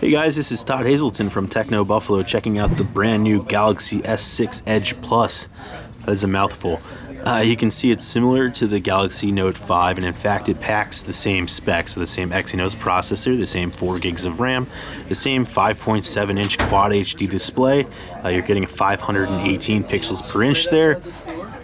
Hey guys, this is Todd Haselton from TechnoBuffalo checking out the brand new Galaxy S6 Edge Plus. That is a mouthful. Uh, you can see it's similar to the Galaxy Note 5 and in fact it packs the same specs, so the same Exynos processor, the same 4 gigs of RAM, the same 5.7 inch Quad HD display. Uh, you're getting 518 pixels per inch there.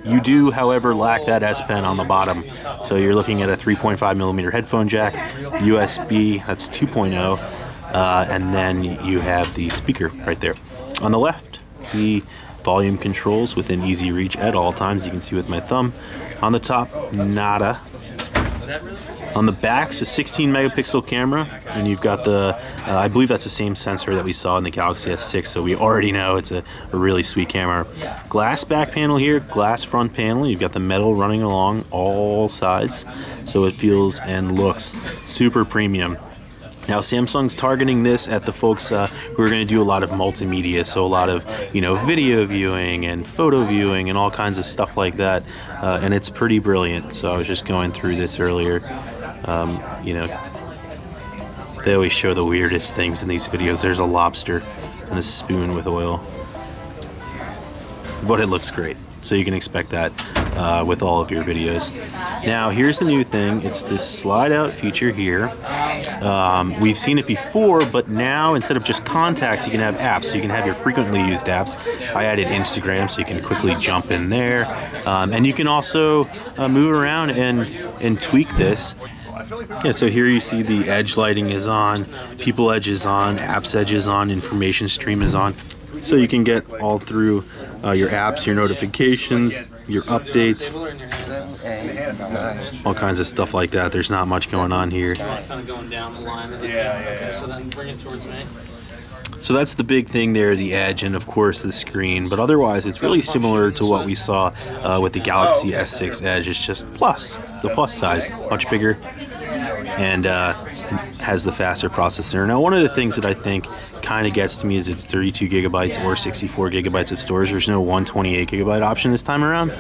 You do, however, lack that S Pen on the bottom. So you're looking at a 3.5 millimeter headphone jack, USB, that's 2.0 uh, and then you have the speaker right there. On the left, the volume controls within easy reach at all times. You can see with my thumb. On the top, nada. On the back, back's a 16 megapixel camera, and you've got the, uh, I believe that's the same sensor that we saw in the Galaxy S6, so we already know it's a, a, really sweet camera. Glass back panel here, glass front panel, you've got the metal running along all sides, so it feels and looks super premium. Now Samsung's targeting this at the folks uh, who are going to do a lot of multimedia, so a lot of you know video viewing and photo viewing and all kinds of stuff like that, uh, and it's pretty brilliant. So I was just going through this earlier. Um, you know, they always show the weirdest things in these videos. There's a lobster and a spoon with oil, but it looks great. So you can expect that uh, with all of your videos. Now here's the new thing. It's this slide out feature here. Um, we've seen it before, but now instead of just contacts, you can have apps. So you can have your frequently used apps. I added Instagram, so you can quickly jump in there. Um, and you can also uh, move around and, and tweak this. Yeah, so here you see the edge lighting is on, people edge is on, apps edge is on, information stream is on. So you can get all through uh, your apps, your notifications, your updates, all kinds of stuff like that. There's not much going on here. So that's the big thing there, the edge, and of course the screen. But otherwise, it's really similar to what we saw uh, with the Galaxy S6 Edge. It's just plus, the plus size, much bigger, and uh, has the faster processor. Now, one of the things that I think kind of gets to me is it's 32 gigabytes or 64 gigabytes of storage. There's no 128 gigabyte option this time around,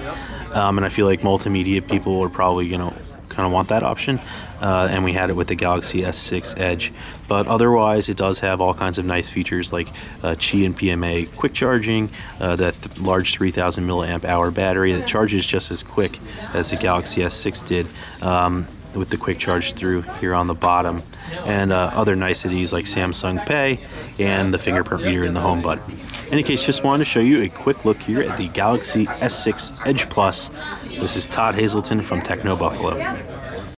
um, and I feel like multimedia people are probably going to kind of want that option. Uh, and we had it with the Galaxy S6 Edge. But otherwise, it does have all kinds of nice features like uh, Qi and PMA quick charging, uh, that th large 3000 milliamp hour battery that charges just as quick as the Galaxy S6 did. Um, with the quick charge through here on the bottom and uh, other niceties like Samsung Pay and the fingerprint reader in the home button. In any case, just wanted to show you a quick look here at the Galaxy S6 Edge Plus. This is Todd Haselton from TechnoBuffalo.